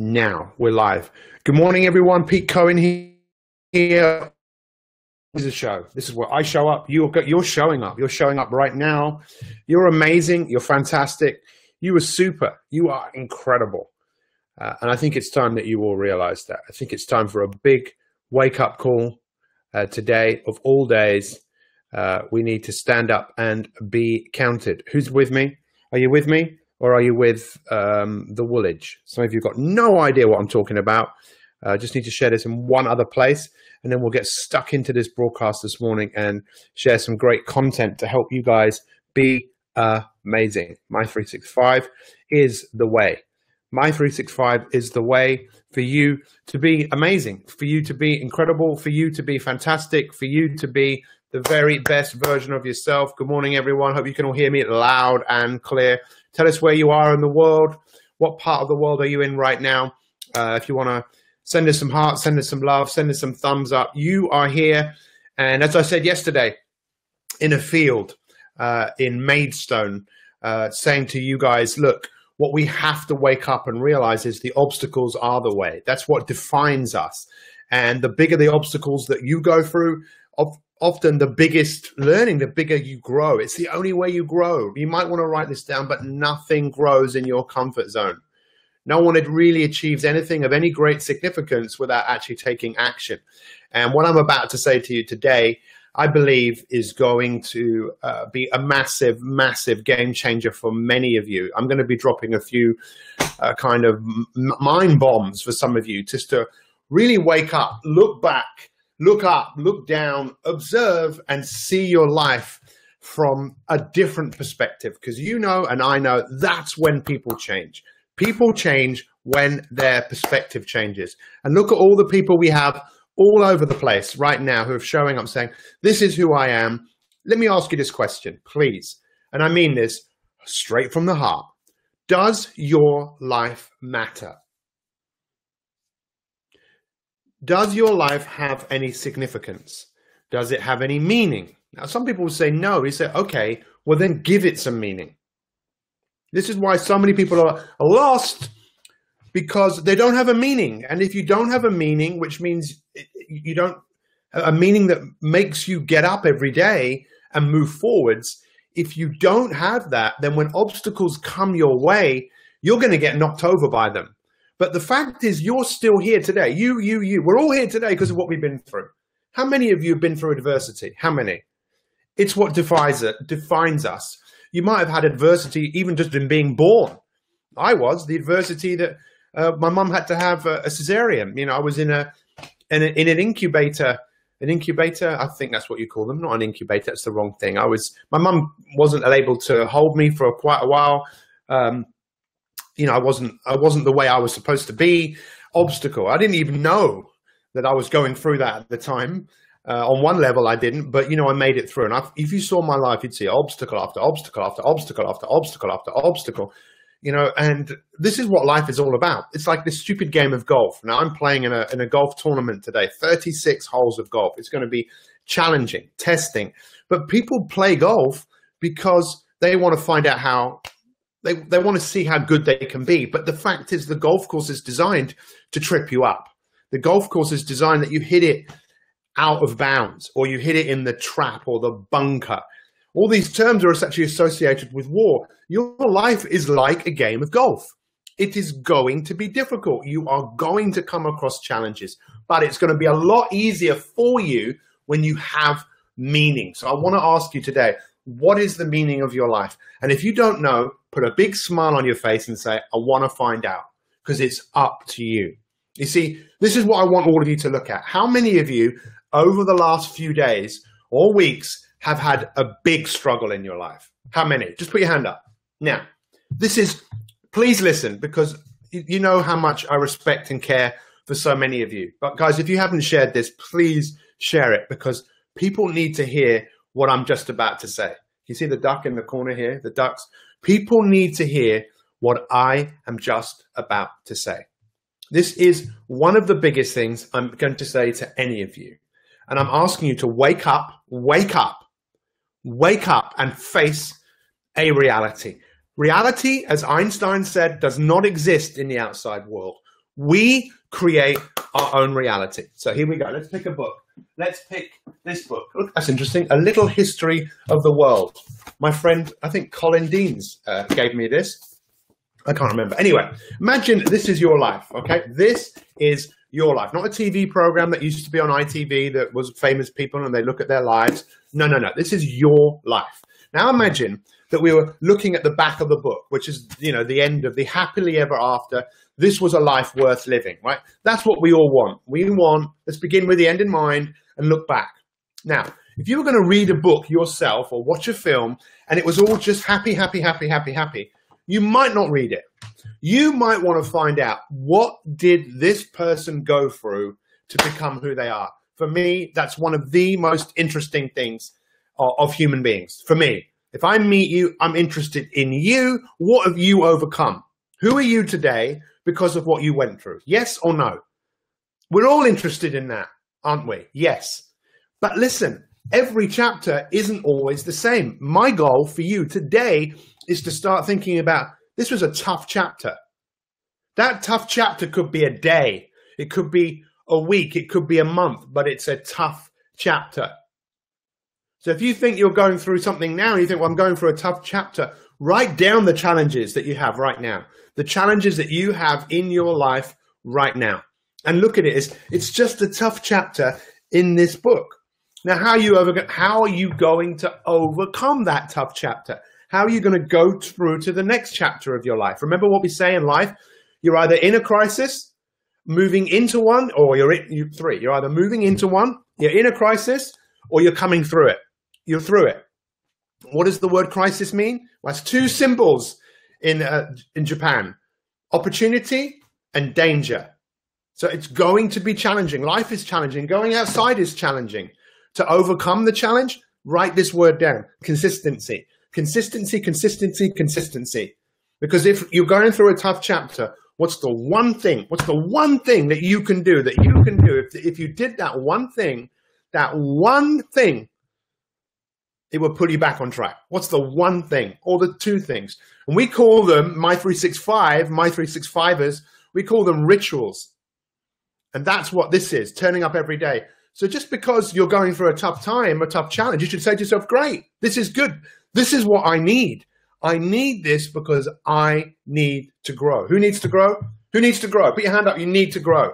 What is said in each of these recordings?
now. We're live. Good morning, everyone. Pete Cohen here. This is a show. This is where I show up. You're, you're showing up. You're showing up right now. You're amazing. You're fantastic. You are super. You are incredible. Uh, and I think it's time that you all realize that. I think it's time for a big wake up call uh, today of all days. Uh, we need to stand up and be counted. Who's with me? Are you with me? Or are you with um, the Woolwich? Some of you got no idea what I'm talking about. I uh, just need to share this in one other place, and then we'll get stuck into this broadcast this morning and share some great content to help you guys be amazing. Mi365 is the way. Mi365 is the way for you to be amazing, for you to be incredible, for you to be fantastic, for you to be the very best version of yourself. Good morning, everyone. Hope you can all hear me loud and clear. Tell us where you are in the world. What part of the world are you in right now? Uh, if you want to send us some hearts, send us some love, send us some thumbs up. You are here. And as I said yesterday, in a field uh, in Maidstone, uh, saying to you guys, look, what we have to wake up and realize is the obstacles are the way. That's what defines us. And the bigger the obstacles that you go through, often the biggest learning, the bigger you grow. It's the only way you grow. You might want to write this down, but nothing grows in your comfort zone. No one really achieves anything of any great significance without actually taking action. And what I'm about to say to you today, I believe, is going to uh, be a massive, massive game changer for many of you. I'm going to be dropping a few uh, kind of mind bombs for some of you just to really wake up, look back, look up, look down, observe, and see your life from a different perspective. Because you know, and I know, that's when people change. People change when their perspective changes. And look at all the people we have all over the place right now who are showing up saying, This is who I am. Let me ask you this question, please. And I mean this straight from the heart. Does your life matter? Does your life have any significance? Does it have any meaning? Now, some people will say no. We say, okay, well, then give it some meaning. This is why so many people are lost because they don't have a meaning. And if you don't have a meaning, which means you don't, a meaning that makes you get up every day and move forwards, if you don't have that, then when obstacles come your way, you're going to get knocked over by them. But the fact is, you're still here today. You, you, you. We're all here today because of what we've been through. How many of you have been through adversity? How many? It's what defines it, defines us. You might have had adversity even just in being born. I was the adversity that uh, my mum had to have a, a cesarean. You know, I was in a in, a, in an incubator an incubator. I think that's what you call them, not an incubator. That's the wrong thing. I was, my mum wasn't able to hold me for quite a while. Um, you know, I wasn't I wasn't the way I was supposed to be. Obstacle. I didn't even know that I was going through that at the time. Uh, on one level, I didn't, but you know, I made it through. And I've, if you saw my life, you'd see obstacle after obstacle after obstacle after obstacle after obstacle. You know, and this is what life is all about. It's like this stupid game of golf. Now, I'm playing in a in a golf tournament today. Thirty six holes of golf. It's going to be challenging, testing. But people play golf because they want to find out how they, they want to see how good they can be. But the fact is, the golf course is designed to trip you up. The golf course is designed that you hit it out of bounds or you hit it in the trap or the bunker. All these terms are essentially associated with war. Your life is like a game of golf. It is going to be difficult. You are going to come across challenges, but it's going to be a lot easier for you when you have meaning. So I want to ask you today what is the meaning of your life? And if you don't know, put a big smile on your face and say, I want to find out because it's up to you. You see, this is what I want all of you to look at. How many of you over the last few days or weeks have had a big struggle in your life? How many? Just put your hand up. Now, this is, please listen because you know how much I respect and care for so many of you. But guys, if you haven't shared this, please share it because people need to hear what I'm just about to say. You see the duck in the corner here, the ducks? People need to hear what I am just about to say. This is one of the biggest things I'm going to say to any of you. And I'm asking you to wake up, wake up, wake up and face a reality. Reality, as Einstein said, does not exist in the outside world. We create our own reality. So here we go. Let's pick a book. Let's pick this book. Look, that's interesting. A Little History of the World. My friend, I think Colin Deans uh, gave me this. I can't remember. Anyway, imagine this is your life, okay? This is your life, not a TV program that used to be on ITV that was famous people and they look at their lives. No, no, no. This is your life. Now imagine that we were looking at the back of the book, which is, you know, the end of the happily ever after. This was a life worth living, right? That's what we all want. We want, let's begin with the end in mind and look back. Now, if you were going to read a book yourself or watch a film and it was all just happy, happy, happy, happy, happy, you might not read it. You might want to find out what did this person go through to become who they are. For me, that's one of the most interesting things of, of human beings. For me, if I meet you, I'm interested in you. What have you overcome? Who are you today because of what you went through? Yes or no? We're all interested in that, aren't we? Yes. But listen, every chapter isn't always the same. My goal for you today is to start thinking about this was a tough chapter. That tough chapter could be a day, it could be a week, it could be a month, but it's a tough chapter. So if you think you're going through something now, you think, well, I'm going through a tough chapter, write down the challenges that you have right now, the challenges that you have in your life right now. And look at it as it's just a tough chapter in this book. Now, how are you over, how are you going to overcome that tough chapter? How are you going to go through to the next chapter of your life? Remember what we say in life? You're either in a crisis, moving into one, or you're in you, three. You're either moving into one, you're in a crisis, or you're coming through it. You're through it. What does the word crisis mean? Well, it's two symbols in uh, in Japan: opportunity and danger. So it's going to be challenging. Life is challenging. Going outside is challenging. To overcome the challenge, write this word down: consistency. Consistency, consistency, consistency. Because if you're going through a tough chapter, what's the one thing, what's the one thing that you can do that you can do? If, if you did that one thing, that one thing, it will put you back on track. What's the one thing or the two things? And we call them, Mi365, my 365ers, we call them rituals. And that's what this is, turning up every day. So just because you're going through a tough time, a tough challenge, you should say to yourself, great, this is good. This is what I need. I need this because I need to grow. Who needs to grow? Who needs to grow? Put your hand up. You need to grow.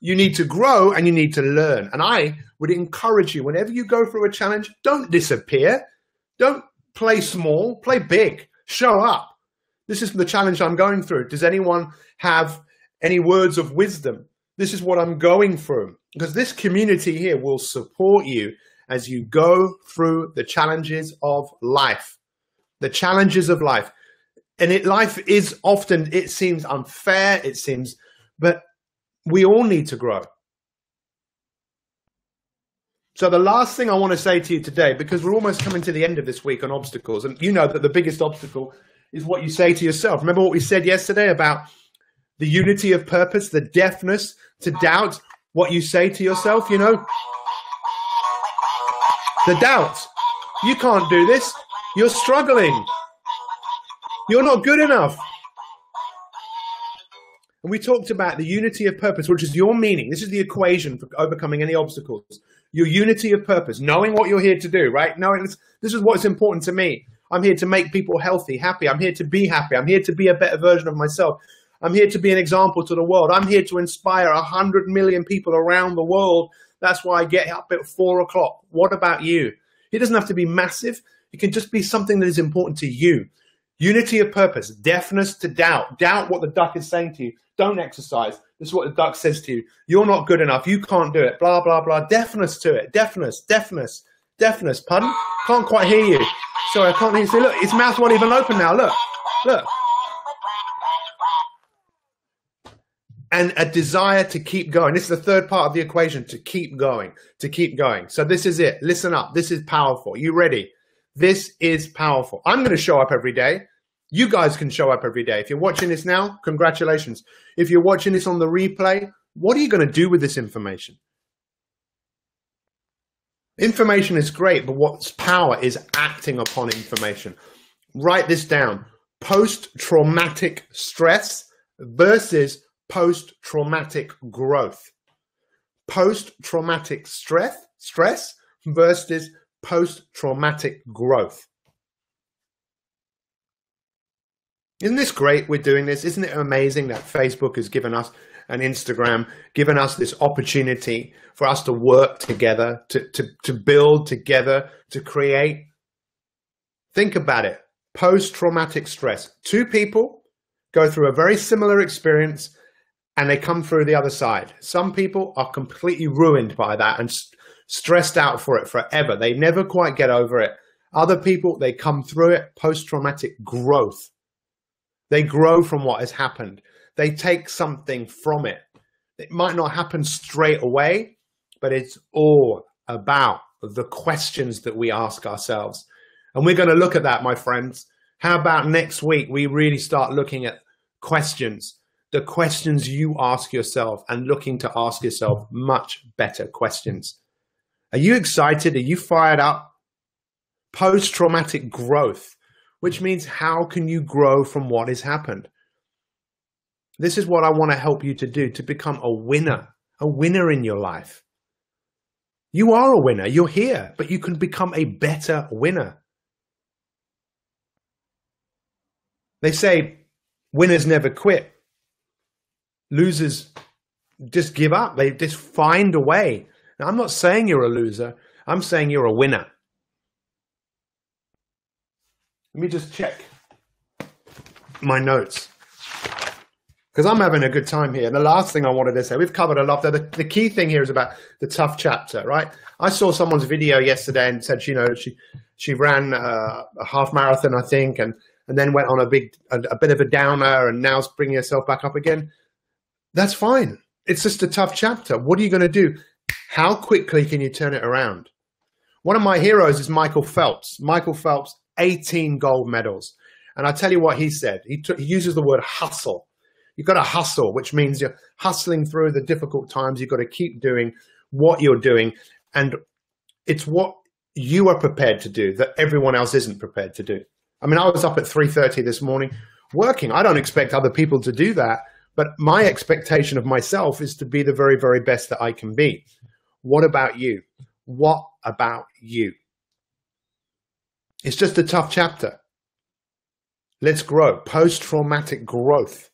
You need to grow and you need to learn. And I would encourage you whenever you go through a challenge, don't disappear. Don't play small, play big. Show up. This is the challenge I'm going through. Does anyone have any words of wisdom? This is what I'm going through. Because this community here will support you as you go through the challenges of life. The challenges of life. And it life is often it seems unfair, it seems but we all need to grow. So the last thing I want to say to you today, because we're almost coming to the end of this week on obstacles, and you know that the biggest obstacle is what you say to yourself. Remember what we said yesterday about the unity of purpose, the deafness to doubt what you say to yourself, you know? The doubt. You can't do this. You're struggling. You're not good enough. And we talked about the unity of purpose, which is your meaning. This is the equation for overcoming any obstacles. Your unity of purpose, knowing what you're here to do, right? Knowing this, this is what's important to me. I'm here to make people healthy, happy. I'm here to be happy. I'm here to be a better version of myself. I'm here to be an example to the world. I'm here to inspire 100 million people around the world that's why I get up at four o'clock. What about you? It doesn't have to be massive. It can just be something that is important to you. Unity of purpose, deafness to doubt. Doubt what the duck is saying to you. Don't exercise. This is what the duck says to you. You're not good enough. You can't do it. Blah, blah, blah. Deafness to it. Deafness, deafness, deafness. Pardon? Can't quite hear you. Sorry, I can't hear you. See, look, his mouth won't even open now. Look, look. and a desire to keep going. This is the third part of the equation to keep going, to keep going. So this is it. Listen up. This is powerful. You ready? This is powerful. I'm going to show up every day. You guys can show up every day. If you're watching this now, congratulations. If you're watching this on the replay, what are you going to do with this information? Information is great, but what's power is acting upon information. Write this down. Post traumatic stress versus post traumatic growth. Post traumatic stress, stress versus post traumatic growth. Isn't this great? We're doing this. Isn't it amazing that Facebook has given us and Instagram, given us this opportunity for us to work together, to, to, to build together, to create? Think about it. Post traumatic stress. Two people go through a very similar experience and they come through the other side. Some people are completely ruined by that and stressed out for it forever. They never quite get over it. Other people, they come through it post traumatic growth they grow from what has happened. They take something from it. It might not happen straight away, but it's all about the questions that we ask ourselves. And we're going to look at that, my friends. How about next week we really start looking at questions, the questions you ask yourself, and looking to ask yourself much better questions. Are you excited? Are you fired up? Post traumatic growth which means how can you grow from what has happened? This is what I want to help you to do to become a winner, a winner in your life. You are a winner, you're here, but you can become a better winner. They say winners never quit, losers just give up, they just find a way. Now, I'm not saying you're a loser, I'm saying you're a winner. Let me just check my notes because I'm having a good time here. The last thing I wanted to say, we've covered a lot. The, the key thing here is about the tough chapter, right? I saw someone's video yesterday and said, you know, she she ran uh, a half marathon, I think, and and then went on a big a, a bit of a downer, and now's bringing herself back up again. That's fine. It's just a tough chapter. What are you going to do? How quickly can you turn it around? One of my heroes is Michael Phelps. Michael Phelps 18 gold medals. And I tell you what he said. He, he uses the word hustle. You've got to hustle, which means you're hustling through the difficult times. You've got to keep doing what you're doing. And it's what you are prepared to do that everyone else isn't prepared to do. I mean, I was up at 3.30 this morning working. I don't expect other people to do that. But my expectation of myself is to be the very, very best that I can be. What about you? What about you? It's just a tough chapter. Let's grow, post traumatic growth,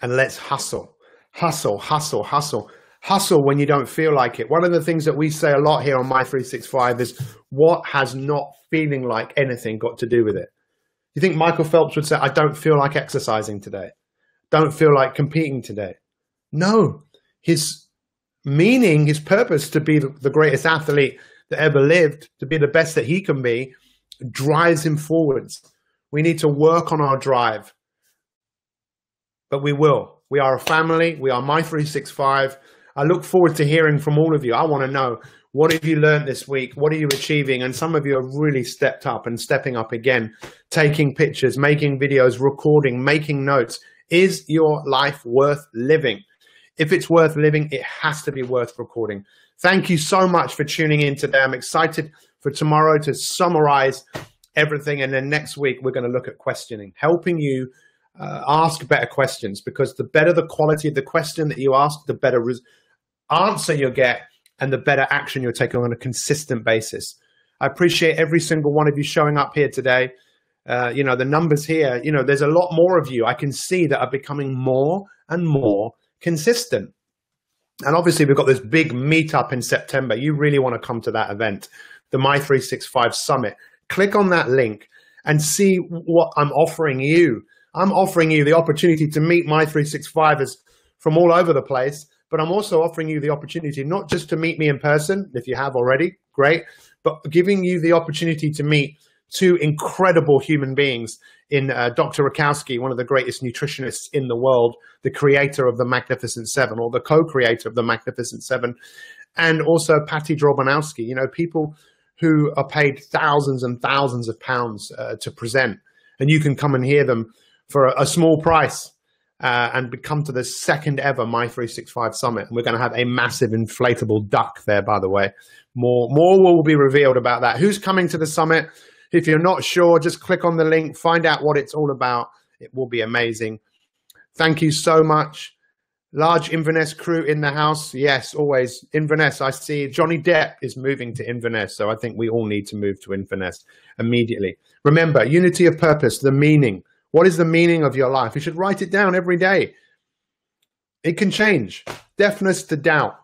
and let's hustle, hustle, hustle, hustle, hustle when you don't feel like it. One of the things that we say a lot here on Mi365 is what has not feeling like anything got to do with it? You think Michael Phelps would say, I don't feel like exercising today, don't feel like competing today? No, his meaning, his purpose to be the greatest athlete that ever lived, to be the best that he can be, drives him forwards. We need to work on our drive. But we will. We are a family. We are Mi365. I look forward to hearing from all of you. I want to know what have you learned this week? What are you achieving? And some of you have really stepped up and stepping up again, taking pictures, making videos, recording, making notes. Is your life worth living? If it's worth living, it has to be worth recording. Thank you so much for tuning in today. I'm excited for tomorrow to summarize everything. And then next week, we're going to look at questioning, helping you uh, ask better questions because the better the quality of the question that you ask, the better answer you'll get and the better action you're taking on a consistent basis. I appreciate every single one of you showing up here today. Uh, you know, the numbers here, you know, there's a lot more of you I can see that are becoming more and more consistent. And obviously, we've got this big meetup in September. You really want to come to that event the Mi365 Summit. Click on that link and see what I'm offering you. I'm offering you the opportunity to meet Mi365ers from all over the place, but I'm also offering you the opportunity not just to meet me in person, if you have already, great, but giving you the opportunity to meet two incredible human beings in uh, Dr. Rakowski, one of the greatest nutritionists in the world, the creator of the Magnificent Seven, or the co-creator of the Magnificent Seven, and also Patty Drobanowski. You know, people who are paid thousands and thousands of pounds uh, to present, and you can come and hear them for a, a small price uh, and come to the second ever Mi365 Summit. And we're going to have a massive inflatable duck there, by the way. More, more will be revealed about that. Who's coming to the summit? If you're not sure, just click on the link, find out what it's all about. It will be amazing. Thank you so much. Large Inverness crew in the house. Yes, always. Inverness, I see Johnny Depp is moving to Inverness. So I think we all need to move to Inverness immediately. Remember, unity of purpose, the meaning. What is the meaning of your life? You should write it down every day. It can change. Deafness to doubt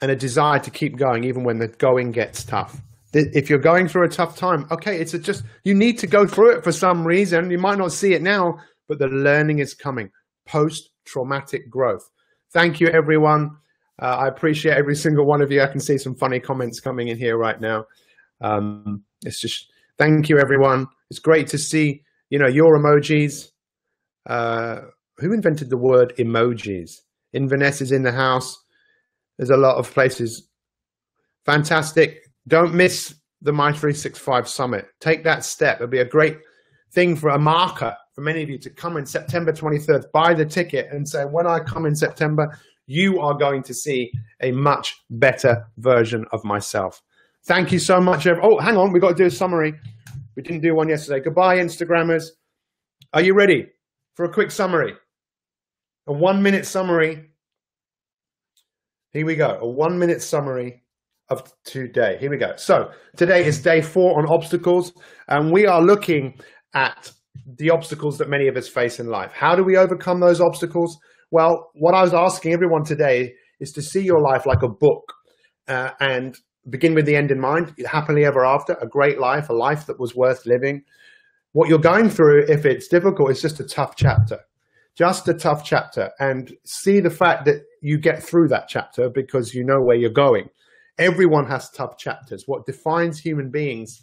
and a desire to keep going even when the going gets tough. If you're going through a tough time, okay, it's just, you need to go through it for some reason. You might not see it now, but the learning is coming. Post traumatic growth. Thank you, everyone. Uh, I appreciate every single one of you. I can see some funny comments coming in here right now. Um, it's just, thank you, everyone. It's great to see, you know, your emojis. Uh, who invented the word emojis? Inverness is in the house. There's a lot of places. Fantastic. Don't miss the Mi365 Summit. Take that step. It'll be a great thing for a marker for many of you to come in September 23rd, buy the ticket and say, when I come in September, you are going to see a much better version of myself. Thank you so much. Oh, hang on. We've got to do a summary. We didn't do one yesterday. Goodbye, Instagrammers. Are you ready for a quick summary? A one minute summary. Here we go. A one minute summary of today. Here we go. So today is day four on obstacles, and we are looking at the obstacles that many of us face in life. How do we overcome those obstacles? Well, what I was asking everyone today is to see your life like a book uh, and begin with the end in mind, happily ever after, a great life, a life that was worth living. What you're going through, if it's difficult, is just a tough chapter, just a tough chapter. And see the fact that you get through that chapter because you know where you're going. Everyone has tough chapters. What defines human beings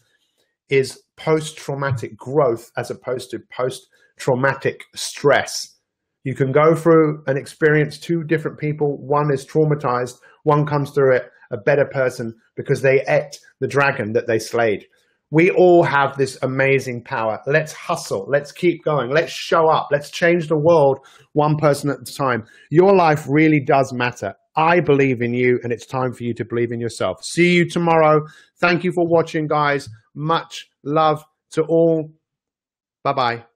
is post traumatic growth as opposed to post traumatic stress. You can go through and experience two different people. One is traumatized, one comes through it a better person because they ate the dragon that they slayed. We all have this amazing power. Let's hustle. Let's keep going. Let's show up. Let's change the world one person at a time. Your life really does matter. I believe in you, and it's time for you to believe in yourself. See you tomorrow. Thank you for watching, guys. Much love to all. Bye bye.